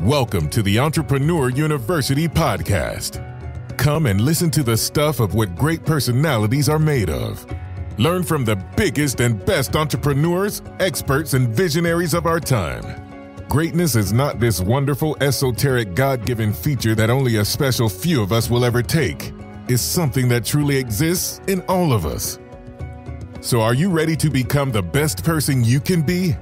Welcome to the Entrepreneur University podcast. Come and listen to the stuff of what great personalities are made of. Learn from the biggest and best entrepreneurs, experts, and visionaries of our time. Greatness is not this wonderful, esoteric, God given feature that only a special few of us will ever take. It's something that truly exists in all of us. So, are you ready to become the best person you can be?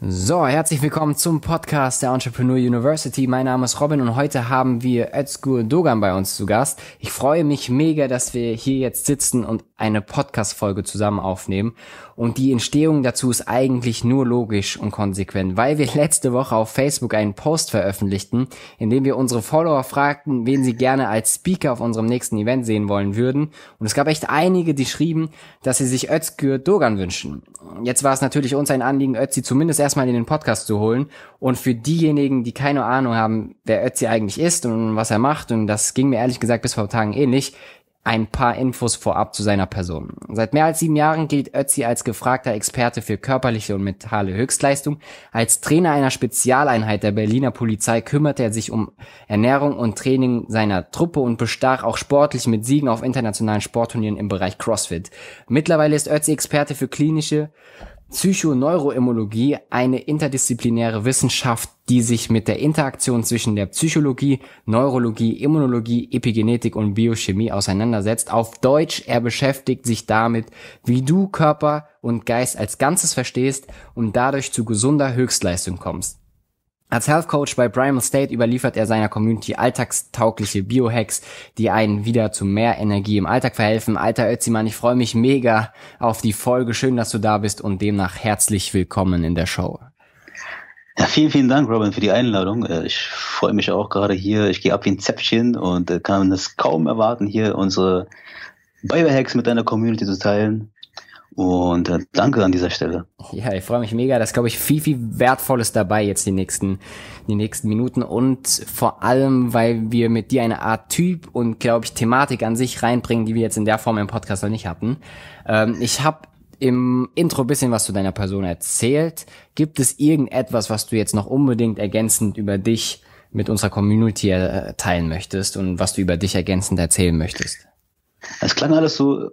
So, herzlich willkommen zum Podcast der Entrepreneur University. Mein Name ist Robin und heute haben wir Özgur Dogan bei uns zu Gast. Ich freue mich mega, dass wir hier jetzt sitzen und eine Podcast-Folge zusammen aufnehmen. Und die Entstehung dazu ist eigentlich nur logisch und konsequent, weil wir letzte Woche auf Facebook einen Post veröffentlichten, in dem wir unsere Follower fragten, wen sie gerne als Speaker auf unserem nächsten Event sehen wollen würden. Und es gab echt einige, die schrieben, dass sie sich Özgür Dogan wünschen. Jetzt war es natürlich uns ein Anliegen, Ötzi zumindest erstmal in den Podcast zu holen. Und für diejenigen, die keine Ahnung haben, wer Ötzi eigentlich ist und was er macht, und das ging mir ehrlich gesagt bis vor Tagen ähnlich, ein paar Infos vorab zu seiner Person. Seit mehr als sieben Jahren gilt Ötzi als gefragter Experte für körperliche und mentale Höchstleistung. Als Trainer einer Spezialeinheit der Berliner Polizei kümmerte er sich um Ernährung und Training seiner Truppe und bestach auch sportlich mit Siegen auf internationalen Sportturnieren im Bereich CrossFit. Mittlerweile ist Ötzi Experte für klinische Psychoneuroimmunologie eine interdisziplinäre Wissenschaft, die sich mit der Interaktion zwischen der Psychologie, Neurologie, Immunologie, Epigenetik und Biochemie auseinandersetzt. Auf Deutsch, er beschäftigt sich damit, wie du Körper und Geist als Ganzes verstehst und dadurch zu gesunder Höchstleistung kommst. Als Health Coach bei Primal State überliefert er seiner Community alltagstaugliche Biohacks, die einen wieder zu mehr Energie im Alltag verhelfen. Alter Ötzimann, ich freue mich mega auf die Folge. Schön, dass du da bist und demnach herzlich willkommen in der Show. Ja, vielen, vielen Dank, Robin, für die Einladung. Äh, ich freue mich auch gerade hier. Ich gehe ab wie ein Zäpfchen und äh, kann es kaum erwarten, hier unsere Biohacks mit deiner Community zu teilen. Und äh, danke an dieser Stelle. Ja, ich freue mich mega. Da ist, glaube ich, viel, viel Wertvolles dabei jetzt die nächsten, die nächsten Minuten. Und vor allem, weil wir mit dir eine Art Typ und, glaube ich, Thematik an sich reinbringen, die wir jetzt in der Form im Podcast noch nicht hatten. Ähm, ich habe im Intro bisschen was zu deiner Person erzählt. Gibt es irgendetwas, was du jetzt noch unbedingt ergänzend über dich mit unserer Community äh, teilen möchtest und was du über dich ergänzend erzählen möchtest? Es klang alles so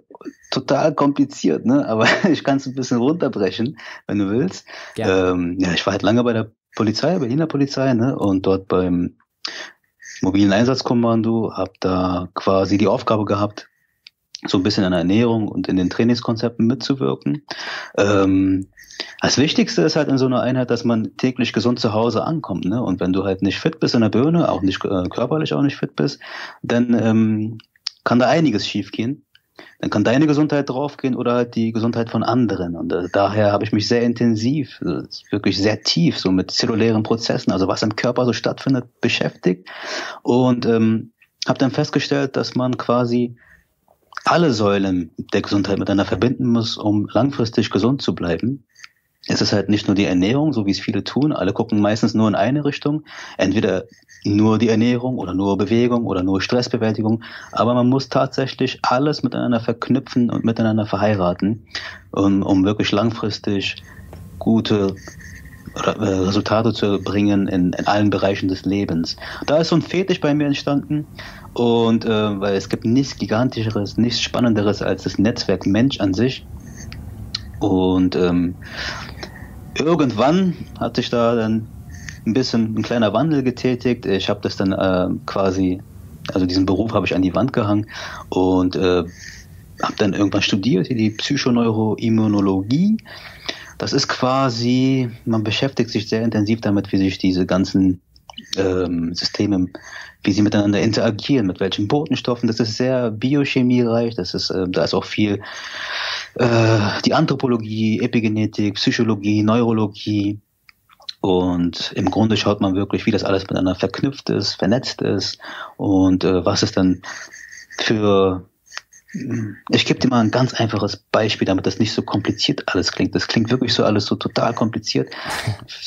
total kompliziert, ne? Aber ich kann es ein bisschen runterbrechen, wenn du willst. Ja. Ähm, ja, ich war halt lange bei der Polizei, Berliner Polizei, ne? Und dort beim mobilen Einsatzkommando, habe da quasi die Aufgabe gehabt, so ein bisschen an der Ernährung und in den Trainingskonzepten mitzuwirken. Ähm, das Wichtigste ist halt in so einer Einheit, dass man täglich gesund zu Hause ankommt. Ne? Und wenn du halt nicht fit bist in der Birne, auch nicht äh, körperlich auch nicht fit bist, dann ähm, kann da einiges schiefgehen. Dann kann deine Gesundheit draufgehen oder halt die Gesundheit von anderen. Und äh, daher habe ich mich sehr intensiv, äh, wirklich sehr tief so mit zellulären Prozessen, also was im Körper so stattfindet, beschäftigt. Und ähm, habe dann festgestellt, dass man quasi alle Säulen der Gesundheit miteinander verbinden muss, um langfristig gesund zu bleiben es ist halt nicht nur die Ernährung, so wie es viele tun. Alle gucken meistens nur in eine Richtung. Entweder nur die Ernährung oder nur Bewegung oder nur Stressbewältigung. Aber man muss tatsächlich alles miteinander verknüpfen und miteinander verheiraten, um, um wirklich langfristig gute äh, Resultate zu bringen in, in allen Bereichen des Lebens. Da ist so ein Fetisch bei mir entstanden und äh, weil es gibt nichts gigantischeres, nichts spannenderes als das Netzwerk Mensch an sich. Und ähm, irgendwann hat sich da dann ein bisschen ein kleiner Wandel getätigt. Ich habe das dann äh, quasi, also diesen Beruf habe ich an die Wand gehangen und äh, habe dann irgendwann studiert, die Psychoneuroimmunologie. Das ist quasi, man beschäftigt sich sehr intensiv damit, wie sich diese ganzen ähm, Systeme, wie sie miteinander interagieren, mit welchen Botenstoffen. Das ist sehr biochemiereich, das ist, äh, da ist auch viel äh, die Anthropologie, Epigenetik, Psychologie, Neurologie. Und im Grunde schaut man wirklich, wie das alles miteinander verknüpft ist, vernetzt ist und äh, was es dann für ich gebe dir mal ein ganz einfaches Beispiel, damit das nicht so kompliziert alles klingt. Das klingt wirklich so alles so total kompliziert.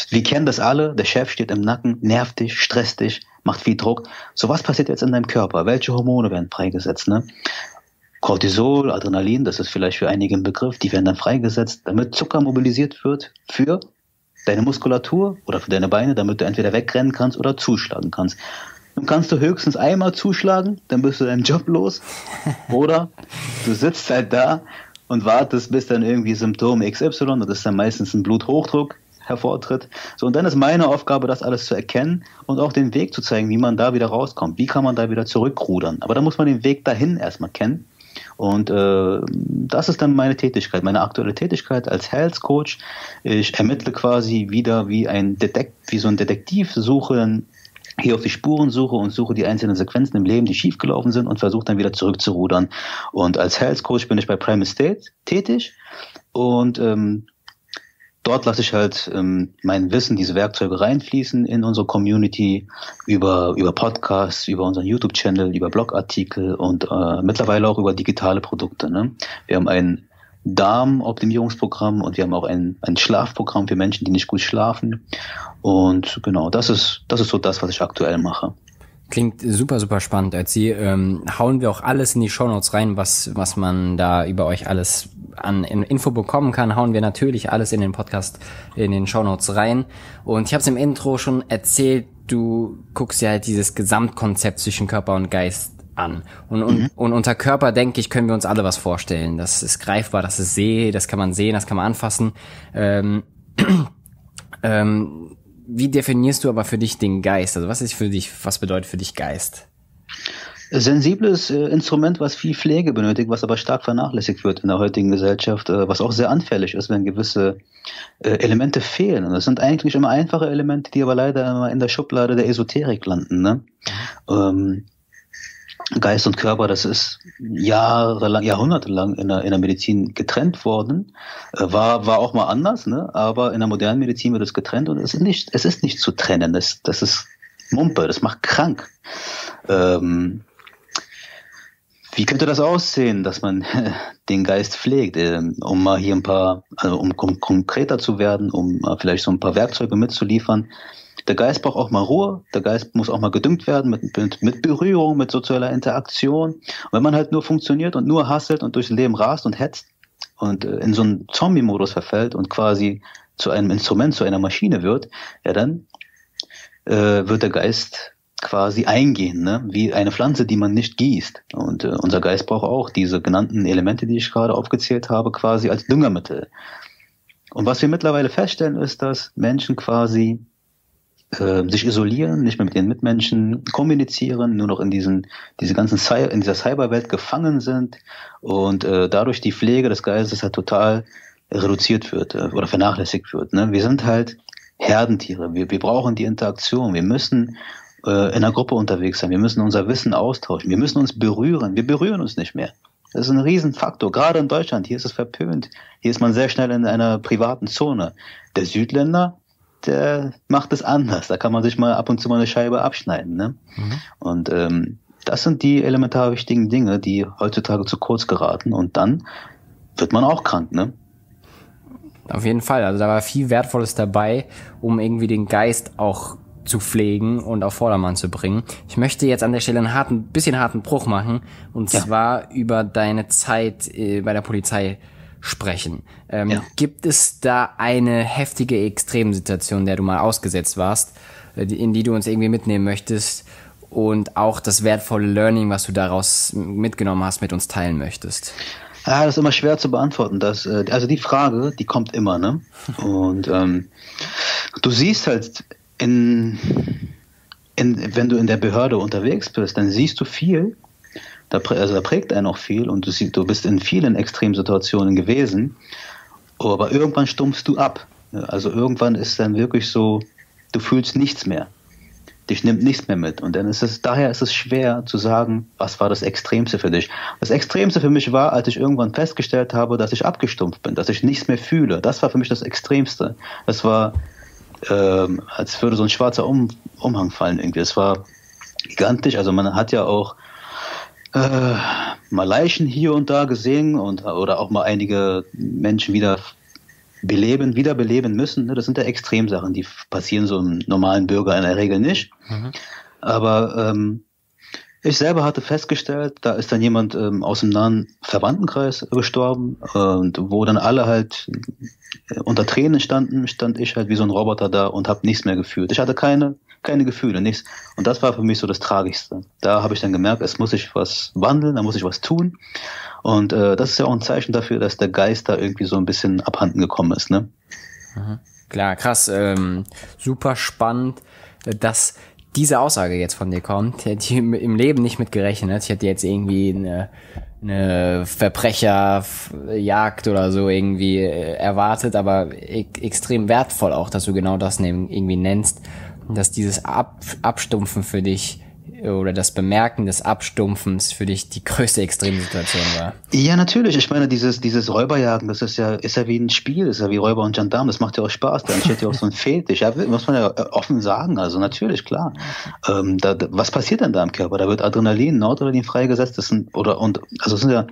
Wir kennen das alle. Der Chef steht im Nacken, nervt dich, stresst dich, macht viel Druck. So was passiert jetzt in deinem Körper? Welche Hormone werden freigesetzt? Ne? Cortisol, Adrenalin, das ist vielleicht für einige ein Begriff, die werden dann freigesetzt, damit Zucker mobilisiert wird für deine Muskulatur oder für deine Beine, damit du entweder wegrennen kannst oder zuschlagen kannst. Dann kannst du höchstens einmal zuschlagen, dann bist du deinen Job los. Oder du sitzt halt da und wartest, bis dann irgendwie Symptom XY, das ist dann meistens ein Bluthochdruck, hervortritt. So, und dann ist meine Aufgabe, das alles zu erkennen und auch den Weg zu zeigen, wie man da wieder rauskommt. Wie kann man da wieder zurückrudern? Aber da muss man den Weg dahin erstmal kennen. Und äh, das ist dann meine Tätigkeit, meine aktuelle Tätigkeit als Health Coach. Ich ermittle quasi wieder wie ein Detekt, wie so ein Detektiv, suche hier auf die Spuren suche und suche die einzelnen Sequenzen im Leben, die schiefgelaufen sind und versuche dann wieder zurückzurudern. Und als Health Coach bin ich bei Prime Estate tätig und ähm, dort lasse ich halt ähm, mein Wissen, diese Werkzeuge reinfließen in unsere Community über, über Podcasts, über unseren YouTube-Channel, über Blogartikel und äh, mittlerweile auch über digitale Produkte. Ne? Wir haben ein Darmoptimierungsprogramm und wir haben auch ein, ein Schlafprogramm für Menschen, die nicht gut schlafen. Und genau, das ist, das ist so das, was ich aktuell mache. Klingt super, super spannend, Ötzi. Ähm, hauen wir auch alles in die Shownotes rein, was, was man da über euch alles an Info bekommen kann, hauen wir natürlich alles in den Podcast, in den Shownotes rein. Und ich habe es im Intro schon erzählt, du guckst ja halt dieses Gesamtkonzept zwischen Körper und Geist an. Und, und, mhm. und unter Körper, denke ich, können wir uns alle was vorstellen. Das ist greifbar, das ist seh, das kann man sehen, das kann man anfassen. Ähm, ähm, wie definierst du aber für dich den Geist? Also was ist für dich, was bedeutet für dich Geist? Sensibles äh, Instrument, was viel Pflege benötigt, was aber stark vernachlässigt wird in der heutigen Gesellschaft, äh, was auch sehr anfällig ist, wenn gewisse äh, Elemente fehlen. Und das sind eigentlich immer einfache Elemente, die aber leider immer in der Schublade der Esoterik landen. Ne? Mhm. Ähm, Geist und Körper, das ist jahrelang, jahrhundertelang in der, in der Medizin getrennt worden. Äh, war, war auch mal anders, ne? aber in der modernen Medizin wird es getrennt und es ist nicht, es ist nicht zu trennen. Das, das ist Mumpe, das macht krank. Ähm, wie könnte das aussehen, dass man den Geist pflegt, ähm, um mal hier ein paar, also um konkreter zu werden, um vielleicht so ein paar Werkzeuge mitzuliefern? Der Geist braucht auch mal Ruhe, der Geist muss auch mal gedüngt werden mit, mit, mit Berührung, mit sozialer Interaktion. Und wenn man halt nur funktioniert und nur hasselt und durchs Leben rast und hetzt und äh, in so einen Zombie-Modus verfällt und quasi zu einem Instrument, zu einer Maschine wird, ja dann äh, wird der Geist quasi eingehen, ne? wie eine Pflanze, die man nicht gießt. Und äh, unser Geist braucht auch diese genannten Elemente, die ich gerade aufgezählt habe, quasi als Düngermittel. Und was wir mittlerweile feststellen, ist, dass Menschen quasi äh, sich isolieren, nicht mehr mit ihren Mitmenschen kommunizieren, nur noch in diesen, diese ganzen Cy in dieser Cyberwelt gefangen sind und äh, dadurch die Pflege des Geistes halt total reduziert wird äh, oder vernachlässigt wird. Ne? Wir sind halt Herdentiere. Wir, wir brauchen die Interaktion. Wir müssen äh, in einer Gruppe unterwegs sein. Wir müssen unser Wissen austauschen. Wir müssen uns berühren. Wir berühren uns nicht mehr. Das ist ein Riesenfaktor. Gerade in Deutschland. Hier ist es verpönt. Hier ist man sehr schnell in einer privaten Zone. Der Südländer, der macht es anders. Da kann man sich mal ab und zu mal eine Scheibe abschneiden. Ne? Mhm. Und ähm, das sind die elementar wichtigen Dinge, die heutzutage zu kurz geraten. Und dann wird man auch krank. Ne? Auf jeden Fall. Also da war viel Wertvolles dabei, um irgendwie den Geist auch zu pflegen und auf Vordermann zu bringen. Ich möchte jetzt an der Stelle einen harten, bisschen harten Bruch machen und ja. zwar über deine Zeit äh, bei der Polizei sprechen. Ähm, ja. Gibt es da eine heftige Extremsituation, der du mal ausgesetzt warst, äh, in die du uns irgendwie mitnehmen möchtest und auch das wertvolle Learning, was du daraus mitgenommen hast, mit uns teilen möchtest? Ja, das ist immer schwer zu beantworten. Das, äh, also die Frage, die kommt immer, ne? Und ähm, du siehst halt in, in, wenn du in der Behörde unterwegs bist, dann siehst du viel. Da, also da prägt einen auch viel und du, du bist in vielen Extremsituationen gewesen. Aber irgendwann stumpfst du ab. Also irgendwann ist dann wirklich so, du fühlst nichts mehr dich nimmt nichts mehr mit. Und dann ist es, daher ist es schwer zu sagen, was war das Extremste für dich. Das Extremste für mich war, als ich irgendwann festgestellt habe, dass ich abgestumpft bin, dass ich nichts mehr fühle. Das war für mich das Extremste. Das war, ähm, als würde so ein schwarzer um Umhang fallen irgendwie. Es war gigantisch. Also man hat ja auch äh, mal Leichen hier und da gesehen und oder auch mal einige Menschen wieder beleben, wiederbeleben müssen. Ne? Das sind ja Extremsachen, die passieren so einem normalen Bürger in der Regel nicht. Mhm. Aber ähm, Ich selber hatte festgestellt, da ist dann jemand ähm, aus dem nahen Verwandtenkreis gestorben äh, und wo dann alle halt äh, unter Tränen standen, stand ich halt wie so ein Roboter da und habe nichts mehr gefühlt. Ich hatte keine, keine Gefühle, nichts. Und das war für mich so das Tragischste. Da habe ich dann gemerkt, es muss sich was wandeln, da muss ich was tun. Und äh, das ist ja auch ein Zeichen dafür, dass der Geist da irgendwie so ein bisschen abhanden gekommen ist. Ne? Mhm. Klar, krass, ähm, super spannend, dass diese Aussage jetzt von dir kommt, hätte im Leben nicht mit gerechnet. Ich hätte jetzt irgendwie eine, eine Verbrecherjagd oder so irgendwie äh, erwartet, aber e extrem wertvoll auch, dass du genau das irgendwie nennst, dass dieses Ab Abstumpfen für dich oder das Bemerken des Abstumpfens für dich die größte Extremsituation war? Ja, natürlich. Ich meine, dieses, dieses Räuberjagen, das ist ja, ist ja wie ein Spiel, ist ja wie Räuber und Gendarm, das macht ja auch Spaß, da entsteht ja auch so ein Fetisch. Ja, muss man ja offen sagen. Also natürlich, klar. Ähm, da, was passiert denn da im Körper? Da wird Adrenalin, Nordadrenalin freigesetzt, das sind, oder, und, also es sind ja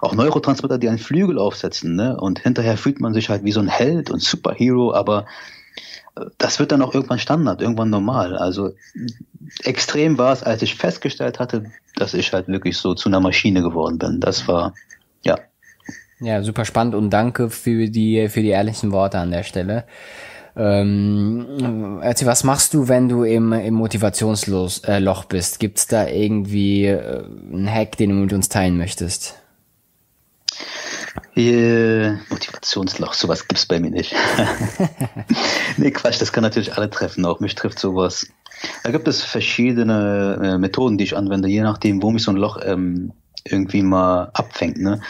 auch Neurotransmitter, die einen Flügel aufsetzen, ne? Und hinterher fühlt man sich halt wie so ein Held und Superhero, aber das wird dann auch irgendwann Standard, irgendwann normal. Also extrem war es, als ich festgestellt hatte, dass ich halt wirklich so zu einer Maschine geworden bin. Das war, ja. Ja, super spannend und danke für die, für die ehrlichen Worte an der Stelle. Ähm, erzähl, was machst du, wenn du im, im Motivationsloch äh, bist? Gibt's da irgendwie äh, einen Hack, den du mit uns teilen möchtest? Äh, Motivationsloch, sowas gibt's bei mir nicht. nee, Quatsch, das kann natürlich alle treffen, auch mich trifft sowas. Da gibt es verschiedene äh, Methoden, die ich anwende, je nachdem, wo mich so ein Loch ähm, irgendwie mal abfängt. Ne?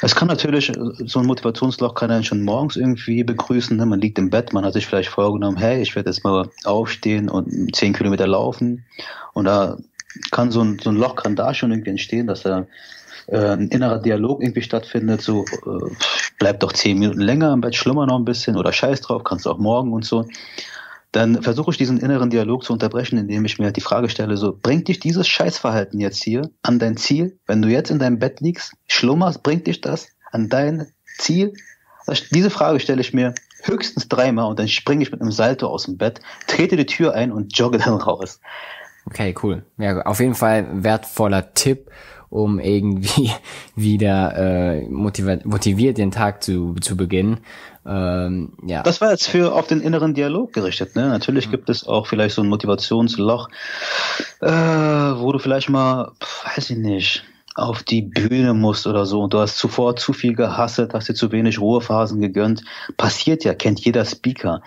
Es kann natürlich, so ein Motivationsloch kann einen schon morgens irgendwie begrüßen. Ne? Man liegt im Bett, man hat sich vielleicht vorgenommen, hey, ich werde jetzt mal aufstehen und zehn Kilometer laufen. Und da kann so ein, so ein Loch kann da schon irgendwie entstehen, dass er ein innerer Dialog irgendwie stattfindet, so äh, bleib doch zehn Minuten länger im Bett, schlummer noch ein bisschen oder scheiß drauf, kannst du auch morgen und so. Dann versuche ich diesen inneren Dialog zu unterbrechen, indem ich mir die Frage stelle, so, bringt dich dieses Scheißverhalten jetzt hier an dein Ziel? Wenn du jetzt in deinem Bett liegst, schlummerst, bringt dich das an dein Ziel? Diese Frage stelle ich mir höchstens dreimal und dann springe ich mit einem Salto aus dem Bett, trete die Tür ein und jogge dann raus. Okay, cool. Ja, auf jeden Fall wertvoller Tipp um irgendwie wieder äh, motiviert, motiviert den Tag zu, zu beginnen. Ähm, ja. Das war jetzt für auf den inneren Dialog gerichtet. Ne? Natürlich mhm. gibt es auch vielleicht so ein Motivationsloch, äh, wo du vielleicht mal, weiß ich nicht, auf die Bühne musst oder so und du hast zuvor zu viel gehasselt, hast dir zu wenig Ruhephasen gegönnt. Passiert ja, kennt jeder Speaker.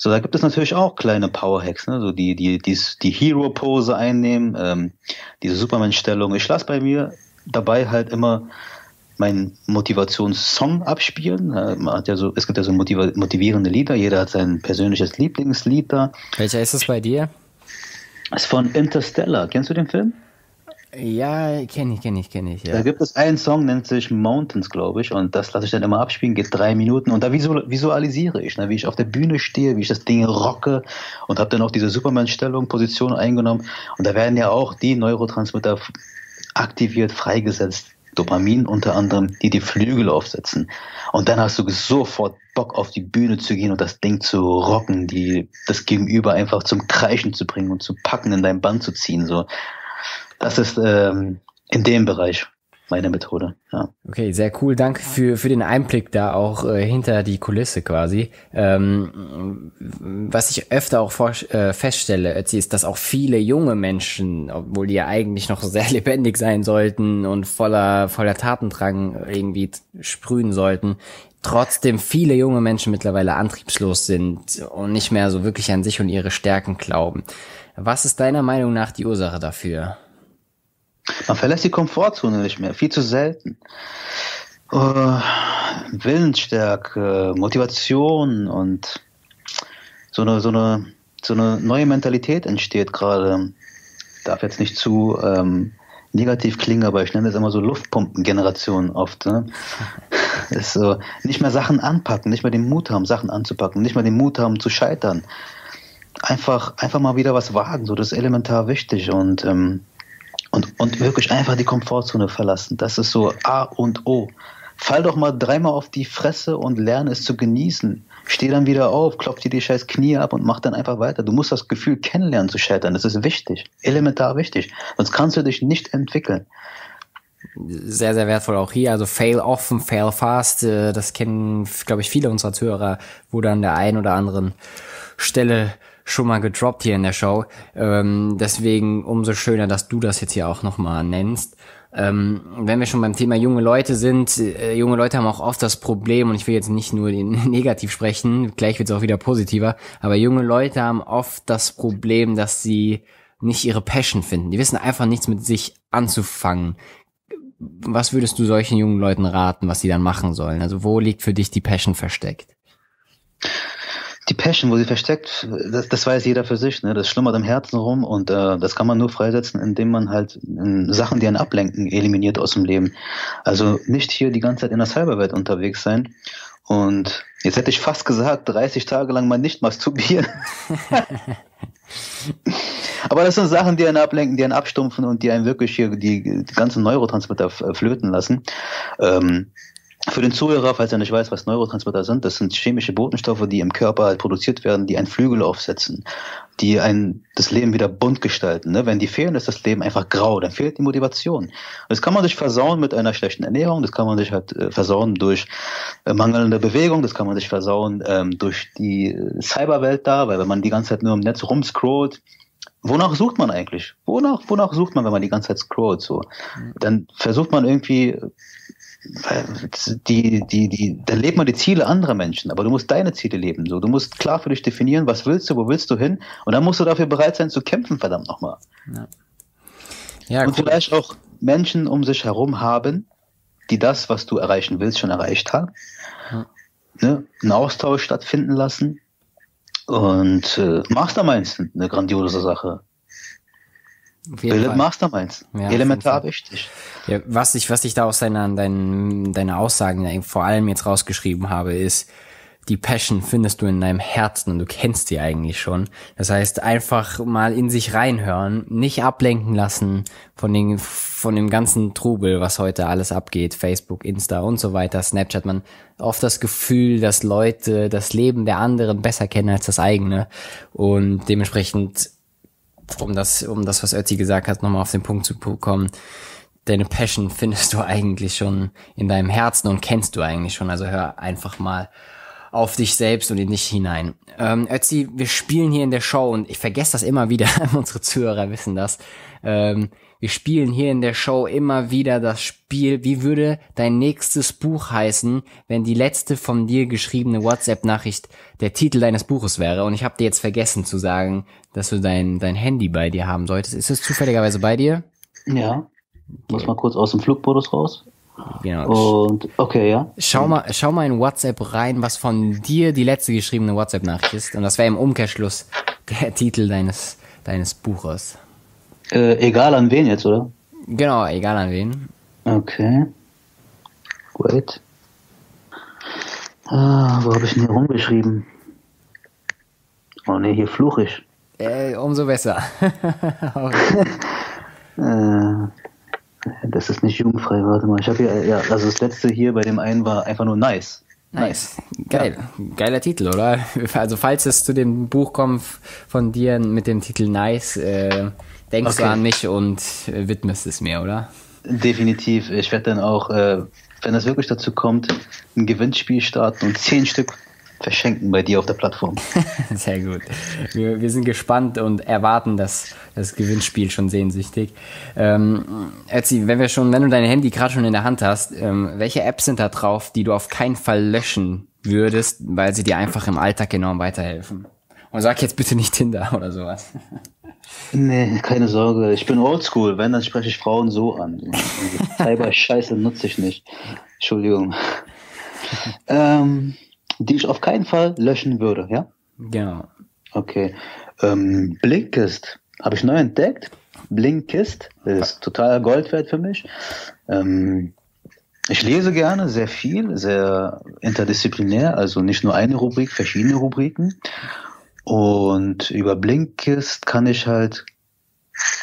So, da gibt es natürlich auch kleine Powerhacks, ne? so die, die, die, die Hero-Pose einnehmen, ähm, diese Superman-Stellung. Ich lasse bei mir dabei halt immer meinen Motivationssong abspielen. Man hat ja so, es gibt ja so motivierende Lieder, jeder hat sein persönliches Lieblingslied da. Welcher ist es bei dir? Das ist von Interstellar. Kennst du den Film? Ja, kenne ich, kenne ich, kenne ich. Ja. Da gibt es einen Song, nennt sich Mountains, glaube ich, und das lasse ich dann immer abspielen, geht drei Minuten und da visualisiere ich, ne, wie ich auf der Bühne stehe, wie ich das Ding rocke und habe dann auch diese Superman-Stellung, Position eingenommen und da werden ja auch die Neurotransmitter aktiviert, freigesetzt, Dopamin unter anderem, die die Flügel aufsetzen. Und dann hast du sofort Bock auf die Bühne zu gehen und das Ding zu rocken, die, das Gegenüber einfach zum Kreischen zu bringen und zu packen, in dein Band zu ziehen, so. Das ist ähm, in dem Bereich meine Methode. Ja. Okay, sehr cool. Danke für, für den Einblick da auch äh, hinter die Kulisse quasi. Ähm, was ich öfter auch vor, äh, feststelle, ist, dass auch viele junge Menschen, obwohl die ja eigentlich noch sehr lebendig sein sollten und voller, voller Tatendrang irgendwie sprühen sollten, trotzdem viele junge Menschen mittlerweile antriebslos sind und nicht mehr so wirklich an sich und ihre Stärken glauben. Was ist deiner Meinung nach die Ursache dafür? Man verlässt die Komfortzone nicht mehr, viel zu selten. Uh, Willensstärke, Motivation und so eine, so eine, so eine neue Mentalität entsteht gerade. Darf jetzt nicht zu ähm, negativ klingen, aber ich nenne das immer so Luftpumpengeneration oft. Ne? ist so, nicht mehr Sachen anpacken, nicht mehr den Mut haben, Sachen anzupacken, nicht mehr den Mut haben zu scheitern. Einfach, einfach mal wieder was wagen, so das ist elementar wichtig und ähm, und, und wirklich einfach die Komfortzone verlassen. Das ist so A und O. Fall doch mal dreimal auf die Fresse und lerne es zu genießen. Steh dann wieder auf, klopf dir die scheiß Knie ab und mach dann einfach weiter. Du musst das Gefühl kennenlernen zu scheitern. Das ist wichtig, elementar wichtig. Sonst kannst du dich nicht entwickeln. Sehr, sehr wertvoll auch hier. Also fail often, fail fast. Äh, das kennen, glaube ich, viele unserer Zuhörer, wo dann der ein oder anderen Stelle schon mal gedroppt hier in der Show. Ähm, deswegen umso schöner, dass du das jetzt hier auch nochmal nennst. Ähm, wenn wir schon beim Thema junge Leute sind, äh, junge Leute haben auch oft das Problem, und ich will jetzt nicht nur negativ sprechen, gleich wird es auch wieder positiver, aber junge Leute haben oft das Problem, dass sie nicht ihre Passion finden. Die wissen einfach nichts mit sich anzufangen. Was würdest du solchen jungen Leuten raten, was sie dann machen sollen? Also wo liegt für dich die Passion versteckt? Die Passion, wo sie versteckt, das, das weiß jeder für sich. Ne? Das schlummert im Herzen rum und äh, das kann man nur freisetzen, indem man halt äh, Sachen, die einen ablenken, eliminiert aus dem Leben. Also nicht hier die ganze Zeit in der Cyberwelt unterwegs sein. Und jetzt hätte ich fast gesagt, 30 Tage lang mal nicht masturbieren. Aber das sind Sachen, die einen ablenken, die einen abstumpfen und die einen wirklich hier die, die ganzen Neurotransmitter flöten lassen. Ähm, für den Zuhörer, falls er nicht weiß, was Neurotransmitter sind, das sind chemische Botenstoffe, die im Körper halt produziert werden, die einen Flügel aufsetzen, die ein, das Leben wieder bunt gestalten. Ne? Wenn die fehlen, ist das Leben einfach grau, dann fehlt die Motivation. Das kann man sich versauen mit einer schlechten Ernährung, das kann man sich halt äh, versauen durch äh, mangelnde Bewegung, das kann man sich versauen ähm, durch die äh, Cyberwelt da, weil wenn man die ganze Zeit nur im Netz rumscrollt, wonach sucht man eigentlich? Wonach, wonach sucht man, wenn man die ganze Zeit scrollt? So, dann versucht man irgendwie die, die, die, dann lebt man die Ziele anderer Menschen, aber du musst deine Ziele leben. So, du musst klar für dich definieren, was willst du, wo willst du hin, und dann musst du dafür bereit sein zu kämpfen, verdammt nochmal. Ja. Ja, und cool. vielleicht auch Menschen um sich herum haben, die das, was du erreichen willst, schon erreicht haben. Ja. Ne? Einen Austausch stattfinden lassen. Und äh, Masterminds eine grandiose Sache. Bildet Masterminds. Ja, Elementar wichtig. Ja, was ich, was ich da aus deiner, deinen, deiner Aussagen vor allem jetzt rausgeschrieben habe, ist, die Passion findest du in deinem Herzen und du kennst die eigentlich schon. Das heißt, einfach mal in sich reinhören, nicht ablenken lassen von den, von dem ganzen Trubel, was heute alles abgeht, Facebook, Insta und so weiter, Snapchat. Man oft das Gefühl, dass Leute das Leben der anderen besser kennen als das eigene und dementsprechend um das, um das, was Ötzi gesagt hat, nochmal auf den Punkt zu kommen, deine Passion findest du eigentlich schon in deinem Herzen und kennst du eigentlich schon. Also hör einfach mal auf dich selbst und in dich hinein. Ähm, Ötzi, wir spielen hier in der Show und ich vergesse das immer wieder, unsere Zuhörer wissen das. Ähm, wir spielen hier in der Show immer wieder das Spiel, wie würde dein nächstes Buch heißen, wenn die letzte von dir geschriebene WhatsApp-Nachricht der Titel deines Buches wäre. Und ich habe dir jetzt vergessen zu sagen, dass du dein, dein Handy bei dir haben solltest. Ist es zufälligerweise bei dir? Ja. Muss mal kurz aus dem Flugmodus raus. Genau. Und okay, ja. Schau mal, schau mal in WhatsApp rein, was von dir die letzte geschriebene WhatsApp-Nachricht ist. Und das wäre im Umkehrschluss der Titel deines, deines Buches. Äh, egal an wen jetzt, oder? Genau, egal an wen. Okay. Wait. Ah, wo habe ich denn hier rumgeschrieben? Oh ne, hier fluchig. Äh, umso besser. äh, das ist nicht jugendfrei, warte mal. Ich habe hier, ja, also das letzte hier bei dem einen war einfach nur nice. Nice. Geil. Ja. Geiler Titel, oder? Also falls es zu dem Buch kommt von dir mit dem Titel Nice, äh, denkst okay. du an mich und äh, widmest es mir, oder? Definitiv. Ich werde dann auch, äh, wenn es wirklich dazu kommt, ein Gewinnspiel starten und zehn Stück verschenken bei dir auf der Plattform. Sehr gut. Wir, wir sind gespannt und erwarten das, das Gewinnspiel schon sehnsüchtig. Ähm, Ötzi, wenn wir schon, wenn du dein Handy gerade schon in der Hand hast, ähm, welche Apps sind da drauf, die du auf keinen Fall löschen würdest, weil sie dir einfach im Alltag enorm weiterhelfen? Und sag jetzt bitte nicht Tinder oder sowas. Nee, keine Sorge. Ich bin oldschool. Wenn, dann spreche ich Frauen so an. Cyber-Scheiße nutze ich nicht. Entschuldigung. ähm, die ich auf keinen Fall löschen würde, ja? Genau. Okay. Ähm, Blinkist habe ich neu entdeckt. Blinkist ist total Gold wert für mich. Ähm, ich lese gerne sehr viel, sehr interdisziplinär, also nicht nur eine Rubrik, verschiedene Rubriken. Und über Blinkist kann ich halt,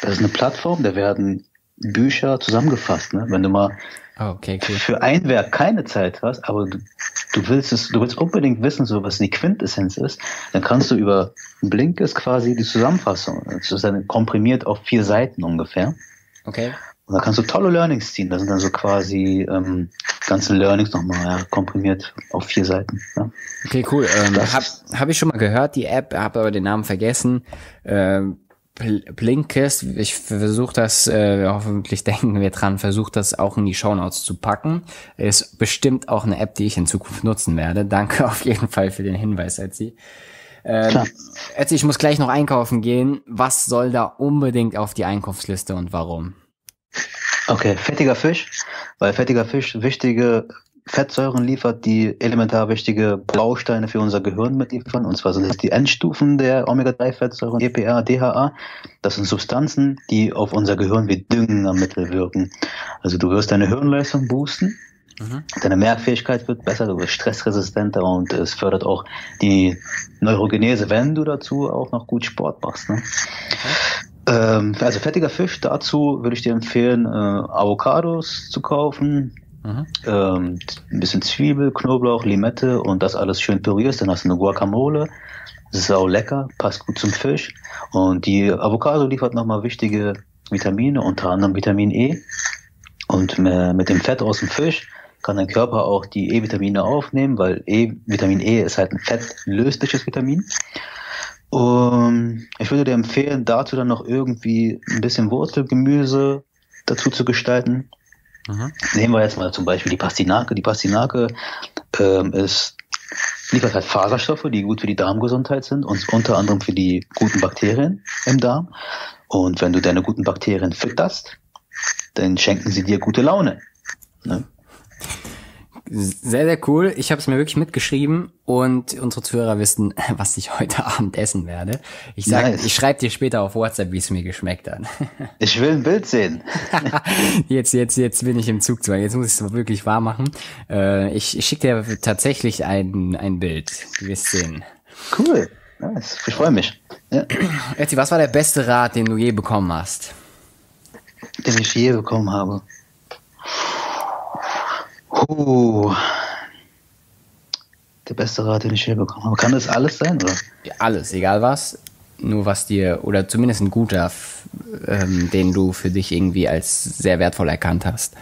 das ist eine Plattform, da werden Bücher zusammengefasst. Ne? Wenn du mal oh, okay, cool. für ein Werk keine Zeit hast, aber du, du willst es, du willst unbedingt wissen, so was die Quintessenz ist, dann kannst du über Blinkist quasi die Zusammenfassung, das ist dann komprimiert auf vier Seiten ungefähr. Okay. Und da kannst du tolle Learnings ziehen. Das sind dann so quasi ähm, ganze Learnings nochmal ja, komprimiert auf vier Seiten. Ja. Okay, cool. Ähm, habe hab ich schon mal gehört, die App, habe aber den Namen vergessen. Ähm, Blinkist, ich versuche das, äh, hoffentlich denken wir dran, versuche das auch in die Shownotes zu packen. Ist bestimmt auch eine App, die ich in Zukunft nutzen werde. Danke auf jeden Fall für den Hinweis, Etsy. Ähm, Etsy, ich muss gleich noch einkaufen gehen. Was soll da unbedingt auf die Einkaufsliste und warum? Okay, fettiger Fisch, weil fettiger Fisch wichtige Fettsäuren liefert, die elementar wichtige Bausteine für unser Gehirn mitliefern. Und zwar sind das die Endstufen der Omega-3-Fettsäuren, EPA, DHA. Das sind Substanzen, die auf unser Gehirn wie Düngermittel wirken. Also du wirst deine Hirnleistung boosten. Mhm. Deine Merkfähigkeit wird besser, du wirst stressresistenter und es fördert auch die Neurogenese, wenn du dazu auch noch gut Sport machst. Ne? Okay. Ähm, also fettiger Fisch, dazu würde ich dir empfehlen, äh, Avocados zu kaufen, mhm. ähm, ein bisschen Zwiebel, Knoblauch, Limette und das alles schön pürierst, dann hast du eine Guacamole. Auch lecker, passt gut zum Fisch. Und die Avocado liefert nochmal wichtige Vitamine, unter anderem Vitamin E. Und mit dem Fett aus dem Fisch kann dein Körper auch die E-Vitamine aufnehmen, weil e, Vitamin E ist halt ein fettlösliches Vitamin. Und ich würde dir empfehlen, dazu dann noch irgendwie ein bisschen Wurzelgemüse dazu zu gestalten. Mhm. Nehmen wir jetzt mal zum Beispiel die Pastinake. Die Pastinake ähm, ist, liefert halt Faserstoffe, die gut für die Darmgesundheit sind und unter anderem für die guten Bakterien im Darm. Und wenn du deine guten Bakterien fütterst, dann schenken sie dir gute Laune. Ne? Sehr, sehr cool. Ich habe es mir wirklich mitgeschrieben und unsere Zuhörer wissen, was ich heute Abend essen werde. Ich sag, nice. ich schreibe dir später auf WhatsApp, wie es mir geschmeckt hat. Ich will ein Bild sehen. jetzt, jetzt, jetzt bin ich im Zugzwang. Jetzt muss ich es wirklich wahr machen. Äh, ich ich schicke dir tatsächlich ein, ein Bild. Du wirst sehen. Cool. Nice. Ich freue mich. Ja. Etzi, was war der beste Rat, den du je bekommen hast? Den ich je bekommen habe. Oh. Der beste Rat, den ich hier bekommen habe. Kann das alles sein, oder? Ja, alles, egal was. Nur was dir, oder zumindest ein guter, ähm, den du für dich irgendwie als sehr wertvoll erkannt hast.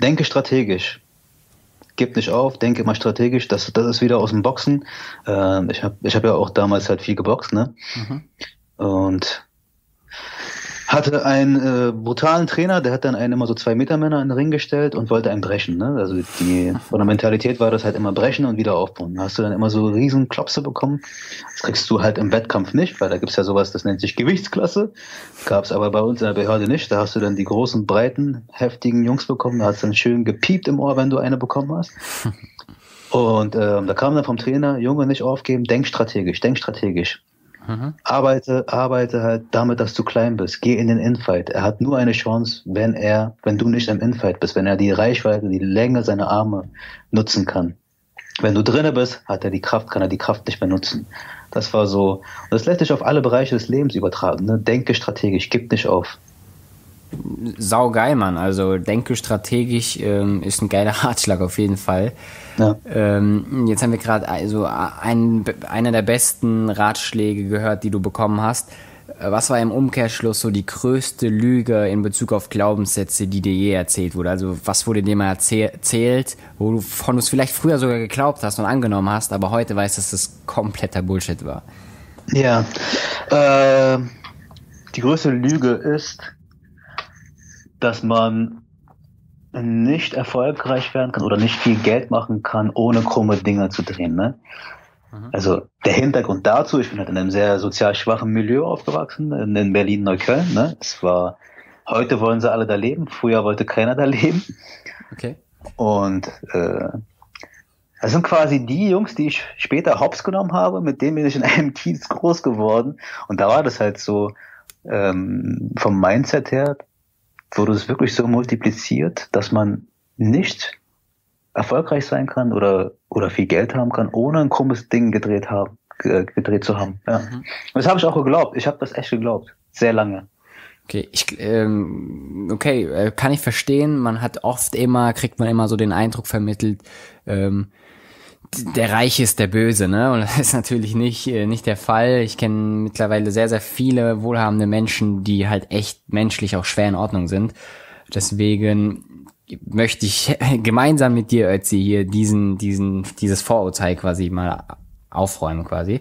Denke strategisch. Gib nicht auf, denke immer strategisch. Das, das ist wieder aus dem Boxen. Ähm, ich habe ich hab ja auch damals halt viel geboxt, ne? Mhm. Und hatte einen äh, brutalen Trainer, der hat dann einen immer so zwei Meter Männer in den Ring gestellt und wollte einen brechen. Ne? Also die von der Mentalität war das halt immer brechen und wieder aufbauen. Da hast du dann immer so riesen Klopse bekommen. Das kriegst du halt im Wettkampf nicht, weil da gibt's ja sowas, das nennt sich Gewichtsklasse. Gab's aber bei uns in der Behörde nicht. Da hast du dann die großen, breiten, heftigen Jungs bekommen. Da hat's dann schön gepiept im Ohr, wenn du eine bekommen hast. Und ähm, da kam dann vom Trainer, Junge, nicht aufgeben, denk strategisch, denk strategisch. Mhm. Arbeite, arbeite halt damit, dass du klein bist. Geh in den Infight. Er hat nur eine Chance, wenn er, wenn du nicht im Infight bist, wenn er die Reichweite, die Länge seiner Arme nutzen kann. Wenn du drinne bist, hat er die Kraft, kann er die Kraft nicht mehr nutzen. Das war so. Und das lässt sich auf alle Bereiche des Lebens übertragen. Ne? Denke strategisch, gib nicht auf saugeil, Mann. Also denke strategisch ähm, ist ein geiler Ratschlag auf jeden Fall. Ja. Ähm, jetzt haben wir gerade also ein, einer der besten Ratschläge gehört, die du bekommen hast. Was war im Umkehrschluss so die größte Lüge in Bezug auf Glaubenssätze, die dir je erzählt wurde? Also was wurde dir mal erzählt, wo du von es vielleicht früher sogar geglaubt hast und angenommen hast, aber heute weißt, dass das kompletter Bullshit war? Ja, äh, die größte Lüge ist, dass man nicht erfolgreich werden kann oder nicht viel Geld machen kann, ohne krumme Dinge zu drehen. Ne? Mhm. Also der Hintergrund dazu, ich bin halt in einem sehr sozial schwachen Milieu aufgewachsen, in Berlin-Neukölln. Ne? Es war, heute wollen sie alle da leben, früher wollte keiner da leben. Okay. Und äh, das sind quasi die Jungs, die ich später hops genommen habe, mit denen bin ich in einem Kiez groß geworden. Und da war das halt so ähm, vom Mindset her, wurde es wirklich so multipliziert, dass man nicht erfolgreich sein kann oder, oder viel Geld haben kann, ohne ein krummes Ding gedreht haben, gedreht zu haben. Ja. Mhm. Das habe ich auch geglaubt. Ich habe das echt geglaubt. Sehr lange. Okay, ich, ähm, okay, äh, kann ich verstehen. Man hat oft immer, kriegt man immer so den Eindruck vermittelt, ähm, der Reiche ist der Böse, ne? Und das ist natürlich nicht, äh, nicht der Fall. Ich kenne mittlerweile sehr, sehr viele wohlhabende Menschen, die halt echt menschlich auch schwer in Ordnung sind. Deswegen möchte ich gemeinsam mit dir, Ötzi, hier diesen, diesen, dieses Vorurteil quasi mal aufräumen quasi.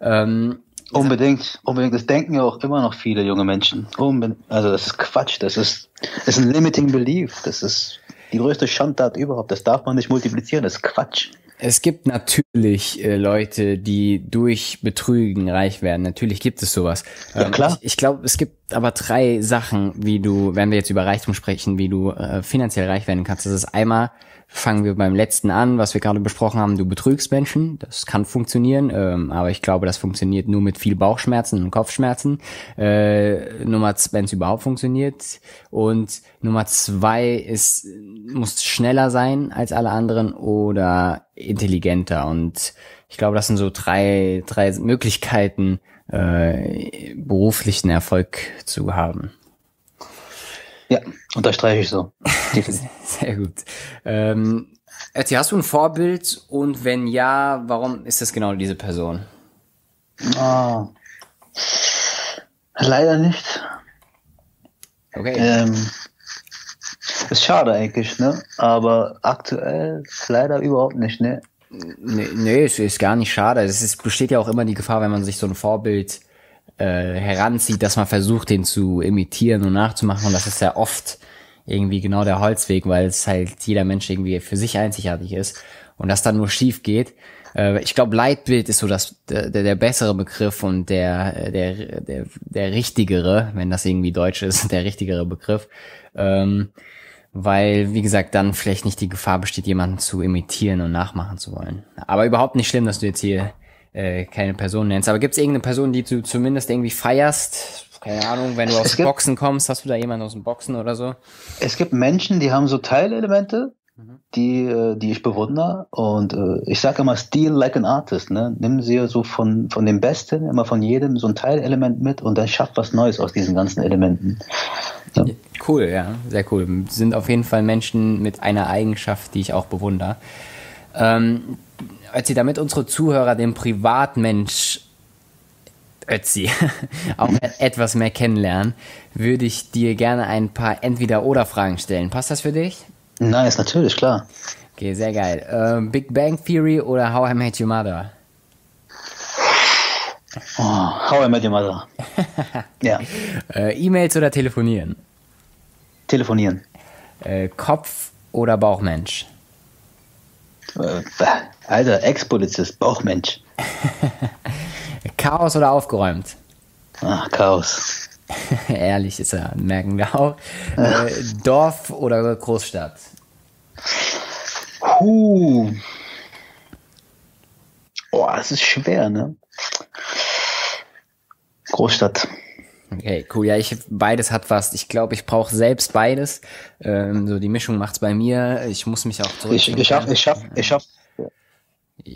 Ähm, Unbedingt, unbedingt. Das denken ja auch immer noch viele junge Menschen. Unbedingt. Also das ist Quatsch. Das ist, das ist ein limiting belief. Das ist die größte Schandtat überhaupt. Das darf man nicht multiplizieren. Das ist Quatsch. Es gibt natürlich äh, Leute, die durch Betrügen reich werden. Natürlich gibt es sowas. Ja, ähm, klar. Ich, ich glaube, es gibt aber drei Sachen, wie du, wenn wir jetzt über Reichtum sprechen, wie du äh, finanziell reich werden kannst. Das ist einmal fangen wir beim letzten an, was wir gerade besprochen haben. Du betrügst Menschen, das kann funktionieren, ähm, aber ich glaube, das funktioniert nur mit viel Bauchschmerzen und Kopfschmerzen. Äh, Nummer, wenn es überhaupt funktioniert. Und Nummer zwei ist, muss schneller sein als alle anderen oder intelligenter. Und ich glaube, das sind so drei, drei Möglichkeiten, äh, beruflichen Erfolg zu haben. Ja, unterstreiche ich so. Sehr gut. Ähm, Ötzi, hast du ein Vorbild und wenn ja, warum ist das genau diese Person? Oh, leider nicht. Okay. Ähm, ist schade eigentlich, ne? Aber aktuell leider überhaupt nicht, ne? Nee, nee, es ist gar nicht schade. Es ist, besteht ja auch immer die Gefahr, wenn man sich so ein Vorbild äh, heranzieht, dass man versucht, den zu imitieren und nachzumachen. Und das ist ja oft irgendwie genau der Holzweg, weil es halt jeder Mensch irgendwie für sich einzigartig ist und das dann nur schief geht. Äh, ich glaube, Leitbild ist so das der, der bessere Begriff und der der der der richtigere, wenn das irgendwie deutsch ist, der richtigere Begriff. Ähm, weil, wie gesagt, dann vielleicht nicht die Gefahr besteht, jemanden zu imitieren und nachmachen zu wollen. Aber überhaupt nicht schlimm, dass du jetzt hier äh, keine Person nennst. Aber gibt es irgendeine Person, die du zumindest irgendwie feierst? Keine Ahnung, wenn du aus dem Boxen kommst, hast du da jemanden aus dem Boxen oder so? Es gibt Menschen, die haben so Teilelemente, mhm. die, äh, die ich bewundere. Und äh, ich sage immer, steal like an artist. Ne? Nimm sie so von, von dem Besten, immer von jedem so ein Teilelement mit und dann schaff was Neues aus diesen ganzen Elementen. Ja. Cool, ja, sehr cool. Sind auf jeden Fall Menschen mit einer Eigenschaft, die ich auch bewundere. Ähm, Ötzi, damit unsere Zuhörer den Privatmensch Ötzi auch etwas mehr kennenlernen, würde ich dir gerne ein paar Entweder-Oder-Fragen stellen. Passt das für dich? Nice, natürlich, klar. Okay, sehr geil. Uh, Big Bang Theory oder How I Met Your Mother? Oh, how I Met Your Mother. ja. Uh, E-Mails oder telefonieren? Telefonieren. Uh, Kopf oder Bauchmensch? Alter, Ex-Polizist, Bauchmensch. Chaos oder aufgeräumt? Ach, Chaos. Ehrlich ist er, merken wir auch. Äh, Dorf oder Großstadt? Huh. Oh, das ist schwer, ne? Großstadt. Okay, cool. Ja, ich beides hat was. Ich glaube, ich brauche selbst beides. Ähm, so die Mischung macht's bei mir. Ich muss mich auch zurück. Ich, ich schaff, ich schaff, ich schaff.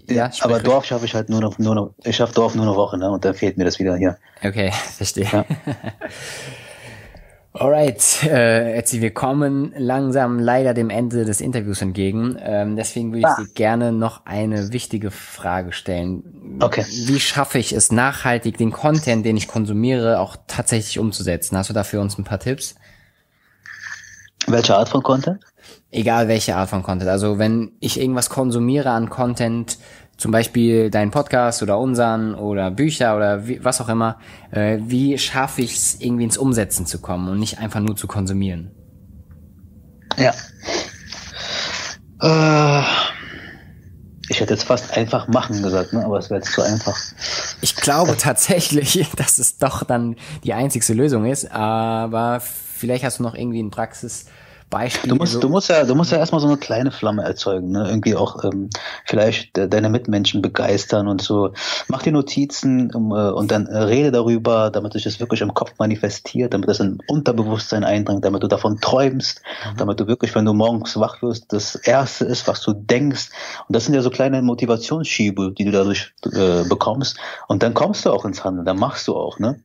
Ja, aber Dorf schaffe ich halt nur noch, nur noch, ich schaffe Dorf nur eine Woche, ne? Und dann fehlt mir das wieder hier. Okay, verstehe. Ja. Alright, äh, Etzi, wir kommen langsam leider dem Ende des Interviews entgegen. Ähm, deswegen würde ich ah. dir gerne noch eine wichtige Frage stellen. Okay. Wie schaffe ich es nachhaltig, den Content, den ich konsumiere, auch tatsächlich umzusetzen? Hast du dafür uns ein paar Tipps? Welche Art von Content? Egal welche Art von Content. Also wenn ich irgendwas konsumiere an Content, zum Beispiel deinen Podcast oder unseren oder Bücher oder wie, was auch immer, äh, wie schaffe ich es irgendwie ins Umsetzen zu kommen und nicht einfach nur zu konsumieren? Ja. Äh, ich hätte jetzt fast einfach machen gesagt, ne? aber es wäre jetzt zu einfach. Ich glaube tatsächlich, dass es doch dann die einzigste Lösung ist, aber vielleicht hast du noch irgendwie ein Praxis Beispiel. Du musst, du musst ja, du musst ja erstmal so eine kleine Flamme erzeugen, ne? Irgendwie auch ähm, vielleicht de deine Mitmenschen begeistern und so. Mach dir Notizen um, äh, und dann äh, rede darüber, damit sich das wirklich im Kopf manifestiert, damit das in Unterbewusstsein eindringt, damit du davon träumst, mhm. damit du wirklich, wenn du morgens wach wirst, das erste ist, was du denkst. Und das sind ja so kleine Motivationsschiebe, die du dadurch äh, bekommst. Und dann kommst du auch ins Handeln, dann machst du auch, ne?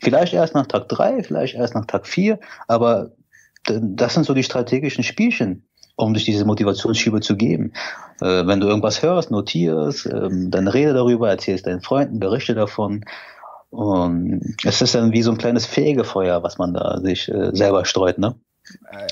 Vielleicht erst nach Tag drei, vielleicht erst nach Tag vier, aber das sind so die strategischen Spielchen, um dich diese Motivationsschübe zu geben. Äh, wenn du irgendwas hörst, notierst, ähm, dann rede darüber, erzählst deinen Freunden, berichte davon. Und es ist dann wie so ein kleines Fegefeuer, was man da sich äh, selber streut, ne?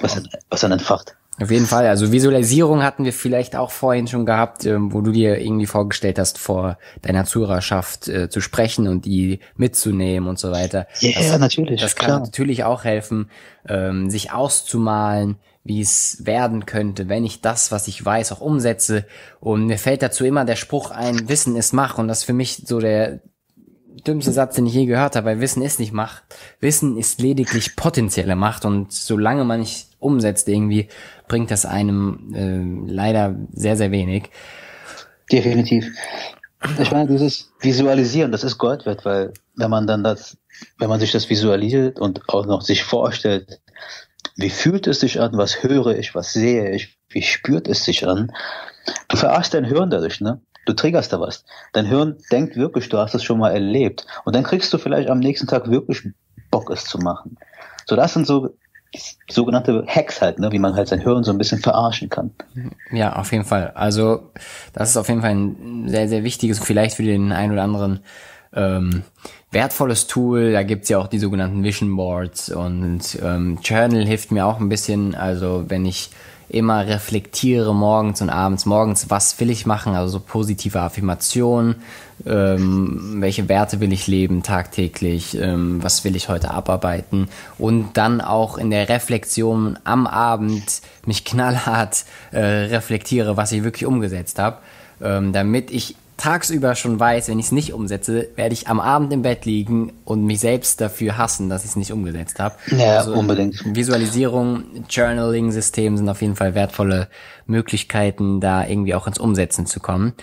Was, was dann entfacht. Auf jeden Fall. Also Visualisierung hatten wir vielleicht auch vorhin schon gehabt, ähm, wo du dir irgendwie vorgestellt hast, vor deiner Zuhörerschaft äh, zu sprechen und die mitzunehmen und so weiter. Ja, yeah, natürlich. Das kann klar. natürlich auch helfen, ähm, sich auszumalen, wie es werden könnte, wenn ich das, was ich weiß, auch umsetze. Und mir fällt dazu immer der Spruch ein, Wissen ist Mach. Und das ist für mich so der dümmste Satz, den ich je gehört habe, weil Wissen ist nicht Macht. Wissen ist lediglich potenzielle Macht. Und solange man nicht umsetzt irgendwie, bringt das einem äh, leider sehr, sehr wenig. Definitiv. Ich meine, dieses Visualisieren, das ist Gold wert, weil wenn man dann das, wenn man sich das visualisiert und auch noch sich vorstellt, wie fühlt es sich an, was höre ich, was sehe ich, wie spürt es sich an, du verarschst dein Hirn dadurch, ne? Du triggerst da was. Dein Hirn denkt wirklich, du hast es schon mal erlebt. Und dann kriegst du vielleicht am nächsten Tag wirklich Bock, es zu machen. So, das sind so sogenannte Hacks halt, ne, wie man halt sein Hirn so ein bisschen verarschen kann. Ja, auf jeden Fall. Also das ist auf jeden Fall ein sehr, sehr wichtiges, vielleicht für den einen oder anderen ähm, wertvolles Tool. Da gibt's ja auch die sogenannten Vision Boards und ähm, Journal hilft mir auch ein bisschen. Also wenn ich immer reflektiere morgens und abends. Morgens, was will ich machen? Also so positive Affirmationen. Ähm, welche Werte will ich leben tagtäglich? Ähm, was will ich heute abarbeiten? Und dann auch in der Reflexion am Abend mich knallhart äh, reflektiere, was ich wirklich umgesetzt habe, ähm, damit ich tagsüber schon weiß, wenn ich es nicht umsetze, werde ich am Abend im Bett liegen und mich selbst dafür hassen, dass ich es nicht umgesetzt habe. Ja, also unbedingt. Visualisierung, Journaling-System sind auf jeden Fall wertvolle Möglichkeiten, da irgendwie auch ins Umsetzen zu kommen.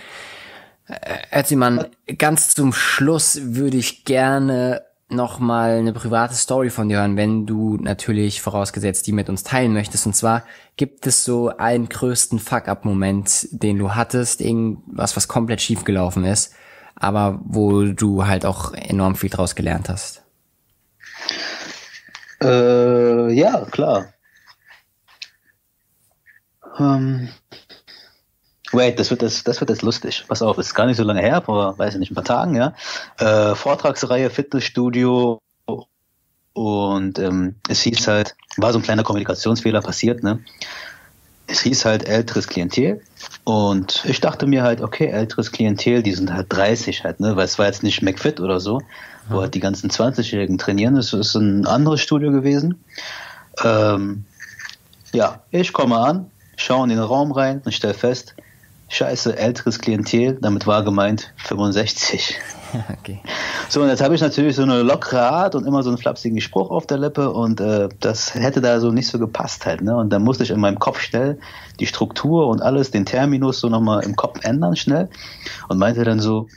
Äh, mal, ganz zum Schluss würde ich gerne noch mal eine private Story von dir hören, wenn du natürlich vorausgesetzt die mit uns teilen möchtest. Und zwar gibt es so einen größten Fuck-up-Moment, den du hattest, irgendwas, was komplett schief gelaufen ist, aber wo du halt auch enorm viel draus gelernt hast. Äh, ja, klar. Ähm, Wait, das wird das, das wird jetzt lustig. Pass auf, ist gar nicht so lange her, vor, weiß ich nicht, ein paar Tagen, ja. Äh, Vortragsreihe, Fitnessstudio und ähm, es hieß halt, war so ein kleiner Kommunikationsfehler passiert, ne? Es hieß halt älteres Klientel und ich dachte mir halt, okay, älteres Klientel, die sind halt 30 halt, ne? Weil es war jetzt nicht McFit oder so, wo halt die ganzen 20-Jährigen trainieren. Das ist ein anderes Studio gewesen. Ähm, ja, ich komme an, schaue in den Raum rein und stelle fest, scheiße, älteres Klientel, damit war gemeint 65. Okay. So, und jetzt habe ich natürlich so eine lockere Art und immer so einen flapsigen Spruch auf der Lippe und äh, das hätte da so nicht so gepasst halt. Ne? Und dann musste ich in meinem Kopf schnell die Struktur und alles, den Terminus so nochmal im Kopf ändern schnell und meinte dann so,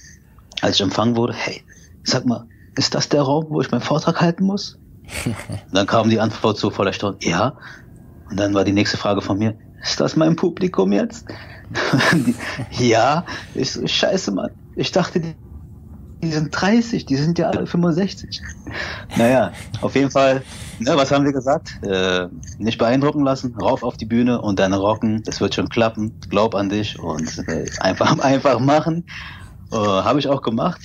als ich empfangen wurde, hey, sag mal, ist das der Raum, wo ich meinen Vortrag halten muss? dann kam die Antwort so voller Staunen, ja. Und dann war die nächste Frage von mir, ist das mein Publikum jetzt? ja, ich so, scheiße, Mann. Ich dachte, die, sind 30, die sind ja alle 65. Naja, auf jeden Fall, ne, was haben wir gesagt? Äh, nicht beeindrucken lassen, rauf auf die Bühne und dann rocken, das wird schon klappen, glaub an dich und äh, einfach, einfach machen. Äh, Habe ich auch gemacht.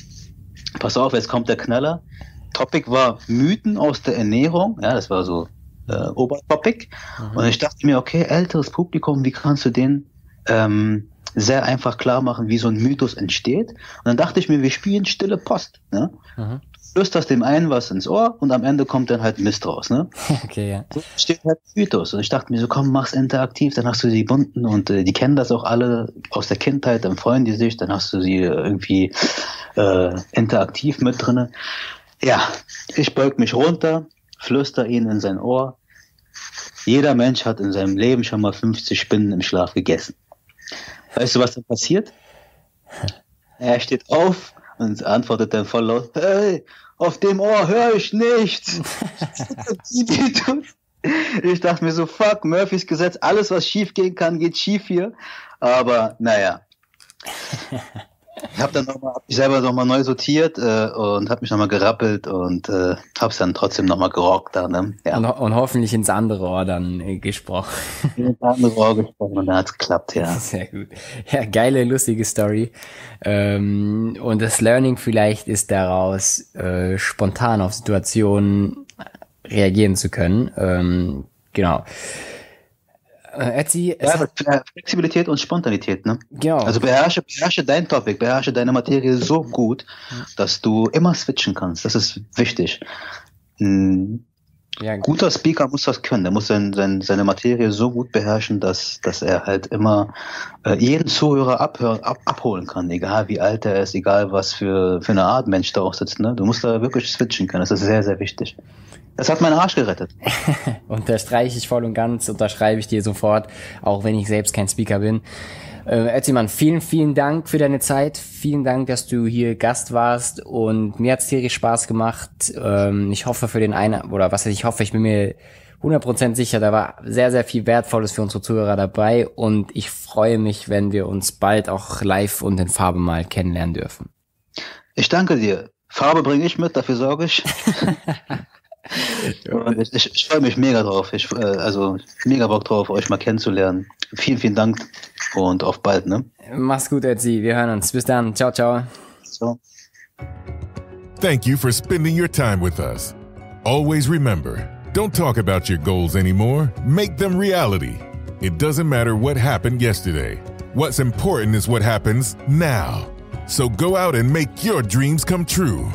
Pass auf, jetzt kommt der Knaller. Topic war Mythen aus der Ernährung. Ja, das war so äh, Obertopic. Mhm. Und ich dachte mir, okay, älteres Publikum, wie kannst du den ähm, sehr einfach klar machen, wie so ein Mythos entsteht. Und dann dachte ich mir, wir spielen stille Post. Ne? Mhm. Du flüsterst dem einen was ins Ohr und am Ende kommt dann halt Mist raus. Ne? Okay, ja. So steht halt Mythos. Und ich dachte mir so, komm, mach's interaktiv, dann hast du die bunten und äh, die kennen das auch alle aus der Kindheit, dann freuen die sich, dann hast du sie irgendwie äh, interaktiv mit drinne. Ja, ich beug mich runter, flüster ihnen in sein Ohr. Jeder Mensch hat in seinem Leben schon mal 50 Spinnen im Schlaf gegessen. Weißt du, was dann passiert? Er steht auf und antwortet dann voll laut, hey, auf dem Ohr höre ich nichts. ich dachte mir so, fuck, Murphys Gesetz, alles was schief gehen kann, geht schief hier. Aber naja. ich habe dann nochmal hab mich selber nochmal neu sortiert äh, und habe mich nochmal gerappelt und äh, habe es dann trotzdem nochmal gerockt da, ne? Ja. Und, und, hoffentlich ins andere Ohr dann äh, gesprochen. Ins andere Ohr gesprochen und dann hat's geklappt, ja. Sehr gut. Ja, geile, lustige Story. Ähm, und das Learning vielleicht ist daraus, äh, spontan auf Situationen reagieren zu können. Ähm, genau. Äh, Etsy, ja, Flexibilität und Spontanität, ne? Genau. Also beherrsche, beherrsche dein Topic, beherrsche deine Materie so gut, dass du immer switchen kannst. Das ist wichtig. Ein ja, guter Speaker muss das können. Der muss sein, sein, seine Materie so gut beherrschen, dass, dass er halt immer äh, jeden Zuhörer abhören, ab, abholen kann, egal wie alt er ist, egal was für, für eine Art Mensch da auch sitzt. Ne? Du musst da wirklich switchen können. Das ist sehr, sehr wichtig. Das hat meinen Arsch gerettet. Unterstreiche ich voll und ganz, unterschreibe ich dir sofort, auch wenn ich selbst kein Speaker bin. Äh, Erziemann, vielen, vielen Dank für deine Zeit. Vielen Dank, dass du hier Gast warst und mir hat's tierisch Spaß gemacht. Ähm, ich hoffe für den einen, oder was heißt, ich hoffe, ich bin mir 100% sicher, da war sehr, sehr viel Wertvolles für unsere Zuhörer dabei und ich freue mich, wenn wir uns bald auch live und in Farbe mal kennenlernen dürfen. Ich danke dir. Farbe bringe ich mit, dafür sorge ich. ich, ich, ich freue mich mega drauf. Ich, äh, also mega Bock drauf, euch mal kennenzulernen. Vielen, vielen Dank und auf bald, ne? Mach's gut, Etsy. Wir hören uns. Bis dann. Ciao, ciao. Ciao. Thank you for spending your time with us. Always remember, don't talk about your goals anymore. Make them reality. It doesn't matter what happened yesterday. What's important is what happens now. So go out and make your dreams come true.